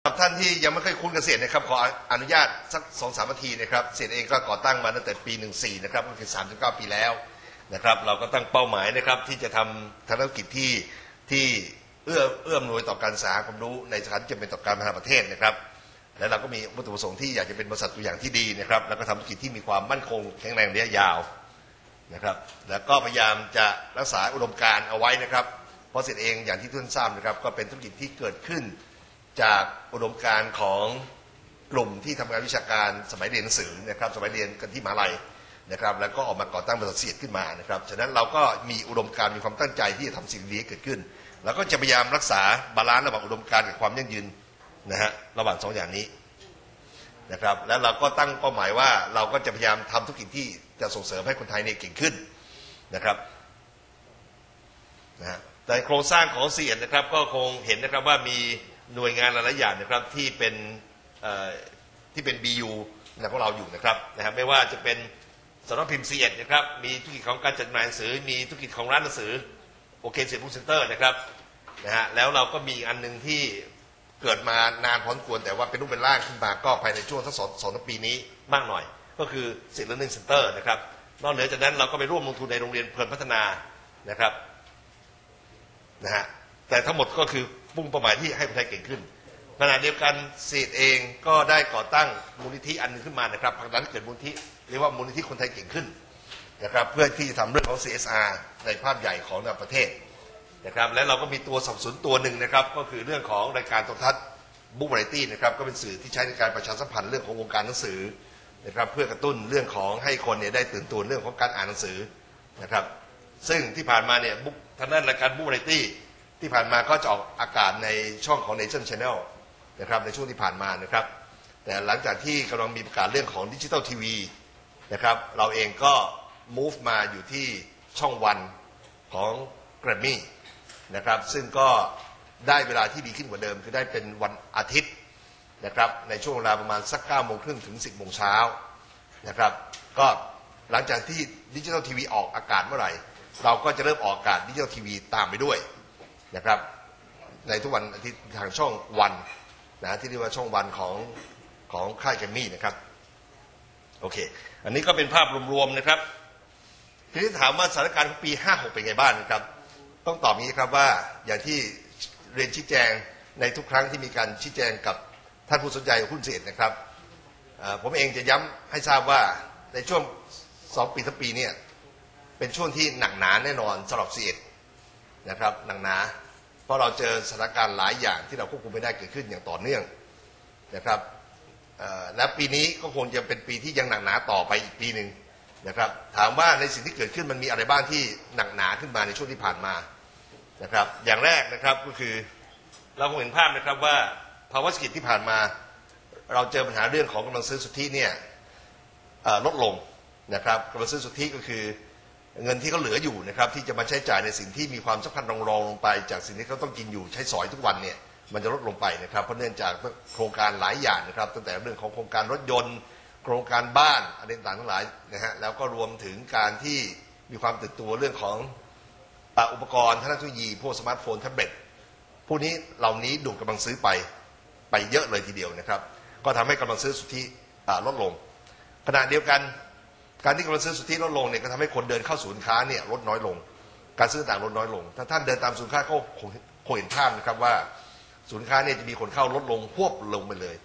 สำหรับท่านที่ยังไม่เคยคุ้นกับเสียนะครับขออนุญาตสักสองสามนาทีนะครับเสียเองก็ก่อตั้งมาตั้งแต่ปี 14 นะครับก็คือ 39 ปีแล้วนะครับ เราก็ตั้งเป้าหมายนะครับที่จะทำธุรกิจที่ที่เอื้อเอื้อมหน่วยต่อการศึกษาความรู้ในสถานที่จำเป็นต่อการพัฒนาประเทศนะครับ และเราก็มีวัตถุประสงค์ที่อยากจะเป็นบริษัทตัวอย่างที่ดีนะครับแล้วก็ทำธุรกิจที่มีความมั่นคงแข็งแรงระยะยาวนะครับ แล้วก็พยายามจะรักษาอุดมการณ์เอาไว้นะครับ เพราะเสร็จเองอย่างที่ทุกท่านทราบนะครับก็เป็นธุรกิจที่เกิดขึ้น จากอุดมการณ์ของกลุ่มที่ทำงานวิชาการสมัยเรียนหนังสือนะครับสมัยเรียนกันที่มหาลัยนะครับแล้วก็ออกมาก่อตั้งบริษัทเสียดขึ้นมานะครับฉะนั้นเราก็มีอุดมการณ์มีความตั้งใจที่จะทำสิ่งนี้เกิดขึ้น แล้วก็จะพยายามรักษาบาลานซ์ระหว่างอุดมการณ์กับความยั่งยืนนะฮะระหว่างสองอย่างนี้นะครับแล้วเราก็ตั้งเป้าหมายว่าเราก็จะพยายามทำธุรกิจที่จะส่งเสริมให้คนไทยเนี่ยเก่งขึ้นนะครับนะฮะแต่โครงสร้างของ SE-ED นะครับก็คงเห็นนะครับว่ามี หน่วยงานหลายๆอย่างนะครับที่เป็นที่เป็น BU นะของเราอยู่นะครับนะฮะไม่ว่าจะเป็นสำนักพิมพ์ SE-ED นะครับมีธุรกิจของการจัดจำหน่ายหนังสือ มีธุรกิจของร้านหนังสือก็คือ SE-ED Book Center นะครับนะฮะแล้วเราก็มีอันหนึ่งที่เกิดมานานพอสมควรแต่ว่าเป็นรูปเป็นร่างขึ้นมาก็ภายในช่วงทั้งสองสองปีนี้มากหน่อย ก็คือ SE-ED Learning Center นะครับนอกเหนือจากนั้นเราก็ไปร่วมลงทุนในโรงเรียนเพลินพัฒนานะครับนะฮะแต่ทั้งหมดก็คือ มุ่งเป้าหมายที่ให้คนไทยเก่งขึ้นขณะเดียวกัน SE-ED เองก็ได้ก่อตั้งมูลนิธิอันหนึ่งขึ้นมานะครับผลักดันเกิดมูลนิธิเรียกว่ามูลนิธิคนไทยเก่งขึ้นนะครับเพื่อที่จะทำเรื่องของ CSR ในภาพใหญ่ของระดับประเทศนะครับและเราก็มีตัวสนับสนุนตัวหนึ่งนะครับก็คือเรื่องของรายการโทรทัศน์บุ๊กวาไรตี้นะครับก็เป็นสื่อที่ใช้ในการประชาสัมพันธ์เรื่องของวงการหนังสือนะครับเพื่อกระตุ้นเรื่องของให้คนเนี่ยได้ตื่นตัวเรื่องของการอ่านหนังสือนะครับซึ่งที่ผ่านมาเนี่ยบุ๊กทางด้านรายการบุ๊กไรตี้ ที่ผ่านมาก็จะออกอากาศในช่องของ Nation Channel นะครับในช่วงที่ผ่านมานะครับ แต่หลังจากที่กำลังมีประกาศเรื่องของดิจิ t a ลทีวีนะครับเราเองก็ move มาอยู่ที่ช่องวันของแกรมมี่นะครับซึ่งก็ได้เวลาที่ดีขึ้นกว่าเดิม คือได้เป็นวันอาทิตย์นะครับในช่วงเวลาประมาณสัก9ก้าโมงครึ่งถึง 10บโมงเช้านะครับก็หลังจากที่ดิจิ t a ลทีวีออกอากาศเมื่อไหร่ เราก็จะเริ่มออกอากาศดิจิ t a ลทีวีตามไปด้วย นะครับ ในทุกวันอาทิตย์ทางช่องวันนะที่เรียกว่าช่องวันของของค่ายแกมมี่นะครับโอเค อันนี้ก็เป็นภาพรวมๆนะครับ ทีนี้ถามว่าสถานการณ์ของปี 56 เป็นไงบ้างนะครับ ต้องตอบงนี้ครับว่าอย่างที่เรียนชี้แจงในทุกครั้งที่มีการชี้แจงกับท่านผู้สนใจหุ้นเสียนะครับ ผมเองจะย้ำให้ทราบว่าในช่วงสองปีทั้งปีเนี่ยเป็นช่วงที่หนักหนาแน่นอนสำหรับเสียนะครับหนักหนา ราะเราเจอสถานการณ์หลายอย่างที่เราควบคุมไม่ได้เกิดขึ้นอย่างต่อเนื่องนะครับและปีนี้ก็คงจะเป็นปีที่ยังหนักหนาต่อไปอีกปีหนึ่งนะครับ ถามว่าในสิ่งที่เกิดขึ้นมันมีอะไรบ้างที่หนักหนาขึ้นมาในช่วงที่ผ่านมานะครับ อย่างแรกนะครับก็คือเราคงเห็นภาพนะครับว่าภาวะเศรษฐกิจที่ผ่านมา เราเจอปัญหาเรื่องของกำลังซื้อสุทธิเนี่ยลดลงนะครับกำลังซื้อสุทธิก็คือ เงินที่เขาเหลืออยู่นะครับที่จะมาใช้จ่ายในสิ่งที่มีความสำคัญรองรองลงไป จากสิ่งที่เขาต้องกินอยู่ใช้สอยทุกวันเนี่ยมันจะลดลงไปนะครับ เพราะเนื่องจากโครงการหลายอย่างนะครับ ตั้งแต่เรื่องของโครงการรถยนต์ โครงการบ้านอะไรต่างๆทั้งหลายนะฮะแล้วก็รวมถึงการที่มีความตื่นตัวเรื่องของอุปกรณ์ทางด้านเทคโนโลยีพวกสมาร์ทโฟนแท็บเล็ตพวกนี้เหล่านี้ดูดกำลังซื้อไปไปเยอะเลยทีเดียวนะครับ ก็ทำให้กำลังซื้อสุทธิลดลงขณะเดียวกัน การที่กำลังซื้อสุทธิลดลงเนี่ยก็ทำให้คนเดินเข้าศูนย์ค้าเนี่ยลดน้อยลง การซื้อต่างลดน้อยลง ถ้าท่านเดินตามศูนย์ค้าก็คงคงเห็นภาพนะครับว่าศูนย์ค้าเนี่ยจะมีคนเข้าลดลงพวบลงไปเลย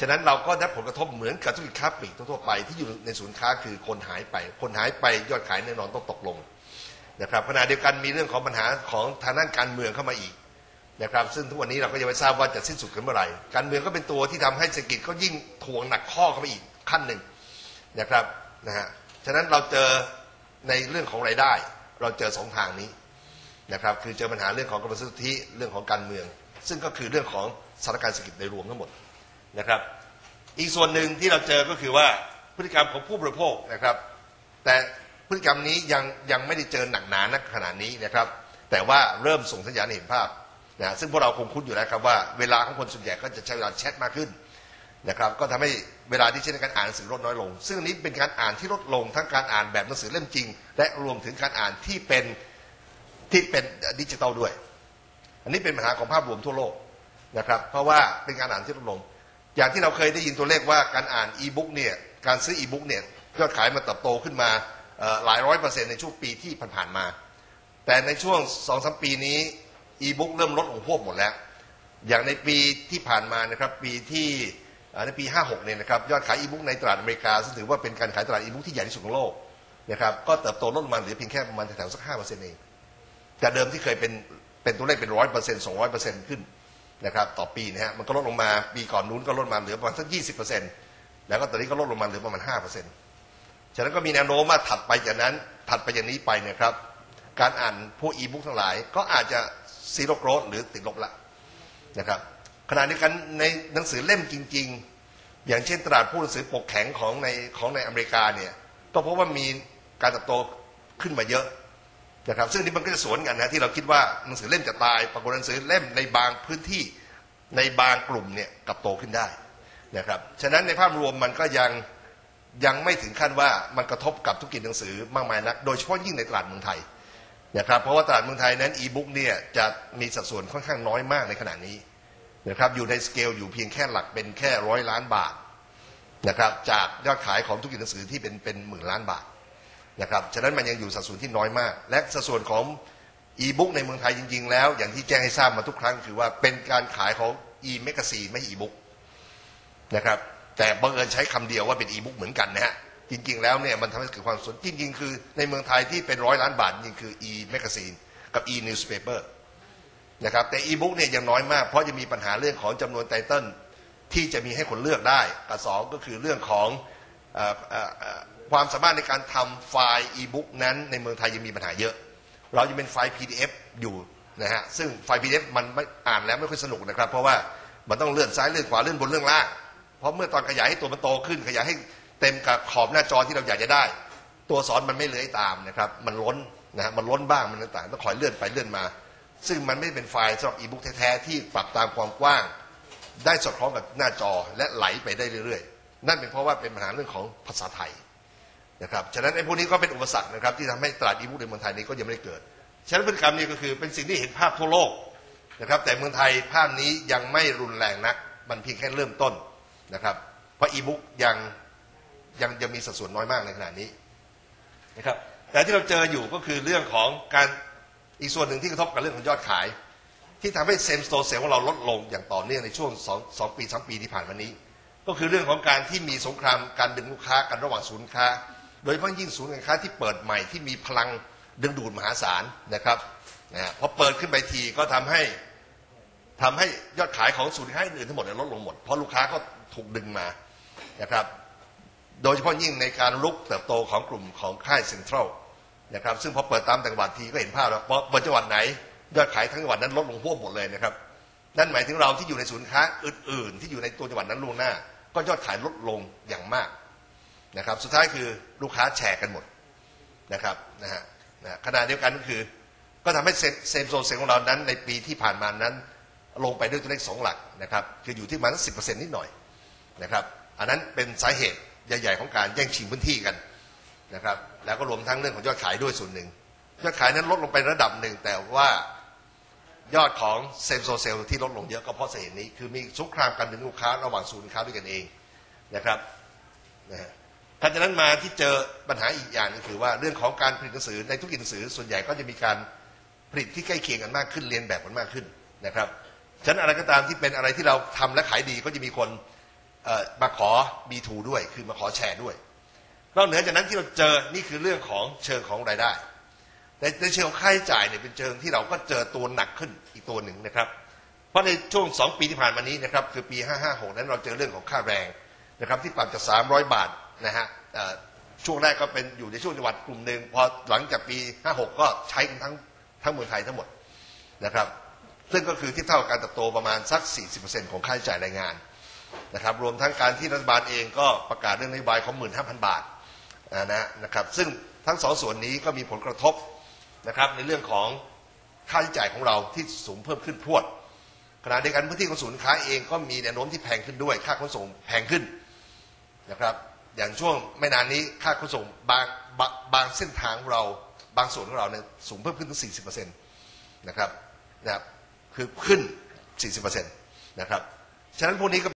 ฉะนั้นเราก็ได้ผลกระทบเหมือนกับธุรกิจค้าปลีกทั่วไปที่อยู่ในศูนย์ค้าคือคนหายไป คนหายไปยอดขายแน่นอนต้องตกลงนะครับขณะเดียวกันมีเรื่องของปัญหาของทางด้านการเมืองเข้ามาอีกนะครับซึ่งทุกวันนี้เราก็ยังไม่ทราบว่าจะสิ้นสุดกันเมื่อไหร่การเมืองก็เป็นตัวที่ทำให้เศรษฐกิจก็ยิ่งถ่วงหนักข้อเข้าไปอีกขั้นหนึ่งนะครับ นะฮะฉะนั้นเราเจอในเรื่องของรายได้ เราเจอสองทางนี้นะครับคือเจอปัญหาเรื่องของกำลังซื้อสุทธิเรื่องของการเมือง ซึ่งก็คือเรื่องของสถานการณ์เศรษฐกิจโดยรวมทั้งหมดนะครับ อีกส่วนหนึ่งที่เราเจอก็คือว่าพฤติกรรมของผู้บริโภคนะครับ แต่พฤติกรรมนี้ยังยังไม่ได้เจอหนักหนานักขนาดนี้นะครับ แต่ว่าเริ่มส่งสัญญาณเห็นภาพนะซึ่งพวกเราคงคุ้นอยู่แล้วครับว่าเวลาของคนส่วนใหญ่ก็จะใช้เวลาแชทมากขึ้น นะครับก็ทำให้เวลาที่ใช้ในการอ่านหนังสือลดน้อยลง ซึ่งอันนี้เป็นการอ่านที่ลดลงทั้งการอ่านแบบหนังสือเล่มจริง และรวมถึงการอ่านที่เป็นที่เป็นดิจิตอลด้วย อันนี้เป็นปัญหาของภาพรวมทั่วโลกนะครับเพราะว่าเป็นการอ่านที่ลดลง อย่างที่เราเคยได้ยินตัวเลขว่าการอ่านอีบุ๊กเนี่ยการซื้ออีบุ๊กเนี่ยยอดขายมันเติบโตขึ้นมาหลายร้อยเปอร์เซ็นต์ในช่วงปีที่ผ่านๆมา แต่ในช่วงสองสามปีนี้อีบุ๊กเริ่มลดลงฮวบหมดแล้ว อย่างในปีที่ผ่านมานะครับปีที่ ในปี 56 เนี่ยนะครับยอดขายอีบุ๊กในตลาดอเมริกาซึ่งถือว่าเป็นการขายตลาดอีบุ๊กที่ใหญ่ที่สุดของโลกนะครับก็เติบโตลดลงมาเหลือเพียงแค่ประมาณแถวๆสักห้าเปอร์เซ็นต์เองจากเดิมที่เคยเป็นเป็นตัวเลขเป็นร้อยเปอร์เซ็นต์สองร้อยเปอร์เซ็นต์ขึ้นนะครับต่อปีนะฮะมันก็ลดลงมาปีก่อนนู้นก็ลดมาเหลือประมาณสักยี่สิบเปอร์เซ็นต์แล้วก็ตอนนี้ก็ลดลงมาเหลือประมาณห้าเปอร์เซ็นต์ฉะนั้นก็มีแนวโน้มว่าถัดไปจากนั้นถัดไปอย่างนี้ไปนะครับการอ่านพวกอีบุ๊กทั้งหลายก็อาจจะซีโร่โกรธหรือติดลบละนะครับ ขณะเดียวกันในหนังสือเล่มจริง ๆ อย่างเช่นตลาดผู้หนังสือปกแข็งของในของในอเมริกาเนี่ยก็พราะว่ามีการเติบโตขึ้นมาเยอะนะครับซึ่งนี่มันก็จะสวนกันนะที่เราคิดว่าหนังสือเล่มจะตาย ปรากฏหนังสือเล่มในบางพื้นที่ในบางกลุ่มเนี่ยกลับโตขึ้นได้นะครับฉะนั้นในภาพรวมมันก็ยังยังไม่ถึงขั้นว่ามันกระทบกับธุรกิจหนังสือมากมายนัก โดยเฉพาะยิ่งในตลาดเมืองไทยนะครับเพราะว่าตลาดเมืองไทยนั้นอีบุ๊กเนี่ยจะมีสัดส่วนค่อนข้างน้อยมากในขณะนี้ นะครับอยู่ในสเกลอยู่เพียงแค่หลักเป็นแค่ร้อยล้านบาทนะครับจากยอดขายของธุรกิจหนังสือที่เป็นเป็นหมื่นล้านบาทนะครับฉะนั้นมันยังอยู่สัดส่วนที่น้อยมาก และสัดส่วนของอีบุ๊กในเมืองไทยจริง ๆ แล้ว อย่างที่แจ้งให้ทราบมาทุกครั้งคือว่าเป็นการขายของอีเมกซีไม่อีบุ๊กนะครับแต่บังเอิญใช้คำเดียวว่าเป็นอีบุ๊กเหมือนกันนะฮะจริง ๆ แล้วเนี่ยมันทำให้เกิดความสนจริง ๆ คือในเมืองไทยที่เป็นร้อยล้านบาทจริงๆคือ e magazine กับ e newspaper นะครับแต่ e-book เนี่ยยังน้อยมาก เพราะจะมีปัญหาเรื่องของจำนวนไตเติลที่จะมีให้คนเลือกได้กับสองก็คือเรื่องของออความสามารถในการทำไฟล์ e-book นั้นในเมืองไทยยังมีปัญหาเยอะ เรายังเป็นไฟล์ PDF อยู่นะฮะซึ่งไฟล์ PDF มันไม่อ่านแล้วไม่ค่อยสนุกนะครับ เพราะว่ามันต้องเลื่อนซ้ายเลื่อนขวาเลื่อนบนเลื่อนล่างเพราะเมื่อตอนขยายให้ตัวมันโตขึ้นขยายให้เต็มกับขอบหน้าจอที่เราอยากจะได้ ตัวสอนมันไม่เลื้อยตามนะครับ มันล้นนะฮะมันล้นบ้างมันต่างต้องคอยเลื่อนไปเลื่อนมา ซึ่งมันไม่เป็นไฟล์สำหรับอีบุ๊กแท้ๆที่ปรับตามความกว้าง ได้สอดคล้องกับหน้าจอและไหลไปได้เรื่อยๆ นั่นเป็นเพราะว่าเป็นปัญหาเรื่องของภาษาไทยนะครับฉะนั้นไอ้พวกนี้ก็เป็นอุปสรรคนะครับที่ทำให้ตลาดอีบุ๊กในเมืองไทยนี้ก็ยังไม่ได้เกิดฉะนั้นพฤติกรรมนี้ก็คือเป็นสิ่งที่เห็นภาพทั่วโลกนะครับแต่เมืองไทยภาพนี้ยังไม่รุนแรงนัก มันเพียงแค่เริ่มต้นนะครับเพราะอีบุ๊กยังยังยังมีสัดส่วนน้อยมากในขณะนี้นะครับแต่ที่เราเจออยู่ก็คือเรื่องของการ อีกส่วนหนึ่งที่กระทบกับเรื่องของยอดขาย ที่ทำให้เซมสโตเซลของเราลดลงอย่างต่อเนื่องในช่วงสองสองปีสามปีที่ผ่านมานี้ ก็คือเรื่องของการที่มีสงครามการดึงลูกค้ากันระหว่างศูนย์ค้า โดยเฉพาะยิ่งศูนย์การค้าที่เปิดใหม่ที่มีพลังดึงดูดมหาศาลนะครับนะพอเปิดขึ้นไปทีก็ทำให้ทำให้ยอดขายของศูนย์ค้าอื่นทั้งหมดลดลงหมดเพราะลูกค้าก็ถูกดึงมานะครับ โดยเฉพาะยิ่งในการลุกเติบโตของกลุ่มของค่ายเซ็นทรัล นะครับ ซึ่งพอเปิดตามจังหวัดทีก็เห็นภาพแล้วเพราะบนจังหวัดไหนยอดขายทั้งจังหวัดนั้นลดลงพวกหมดเลยนะครับ นั่นหมายถึงเราที่อยู่ในศูนย์ค้าอื่น ๆ ที่อยู่ในตัวจังหวัดนั้นล่วงหน้า ก็ยอดขายลดลงอย่างมากนะครับ สุดท้ายคือลูกค้าแชร์กันหมดนะครับนะฮะนะขณะเดียวกันก็คือ ก็ทำให้ same store sale ของเรานั้น ในปีที่ผ่านมานั้น ลงไปด้วยตัวเลขสองหลักนะครับคืออยู่ที่ประมาณสิบเปอร์เซ็นต์นิดหน่อยนะครับ อันนั้นเป็นสาเหตุใหญ่ ๆ ของการแย่งชิงพื้นที่กัน นะครับ แล้วก็รวมทั้งเรื่องของยอดขายด้วยส่วนหนึ่ง ยอดขายนั้นลดลงไประดับหนึ่ง แต่ว่ายอดของ same store sale ที่ลดลงเยอะก็เพราะเหตุนี้ คือมีสงครามกันดึงลูกค้าระหว่างศูนย์ค้าด้วยกันเองนะครับนะฮะถัดจากนั้นมาที่เจอปัญหาอีกอย่างหนึงคือว่าเรื่องของการผลิตหนังสือในธุรกิจหนังสือส่วนใหญ่ก็จะมีการผลิตที่ใกล้เคียงกันมากขึ้นเรียนแบบกันมากขึ้นนะครับฉะนั้นอะไรก็ตามที่เป็นอะไรที่เราทำและขายดีก็จะมีคนเอ่อมาขอ B2 ด้วย คือมาขอแชร์ด้วย นอกเหนือจากนั้นที่เราเจอนี่คือเรื่องของเชิงของรายได้ ในในเชิงของค่าใช้จ่ายเนี่ยเป็นเชิงที่เราก็เจอตัวหนักขึ้นอีกตัวหนึ่งนะครับ เพราะในช่วง 2 ปีที่ผ่านมานี้นะครับคือปี 556 นั้นเราเจอเรื่องของค่าแรงนะครับที่ปรับจาก 300 บาทนะฮะช่วงแรกก็เป็นอยู่ในช่วงจังหวัดกลุ่มหนึ่งพอหลังจากปี 56 ก็ใช้กันทั้งทั้งเมืองไทยทั้งหมดนะครับซึ่งก็คือที่เท่ากับการเติบโตประมาณสัก 40%ของค่าใช้จ่ายแรงงานนะครับรวมทั้งการที่รัฐบาลเองก็ประกาศเรื่องนโยบายของ 15,000 บาท อ่านะนะครับ ซึ่งทั้งสองส่วนนี้ก็มีผลกระทบนะครับ ในเรื่องของค่าใช้จ่ายของเราที่สูงเพิ่มขึ้นพรวดขณะเดียวกันพื้นที่ของศูนย์ค้าเองก็มีแนวโน้มที่แพงขึ้นด้วย ค่าขนส่งแพงขึ้นนะครับ อย่างช่วงไม่นานนี้ค่าขนส่งบางบางบางเส้นทางของเราบางส่วนของเราเนี่ยสูงเพิ่มขึ้นถึง 40%นะครับนะครับคือขึ้น 40%นนะครับ ฉะนั้นพวกนี้ก็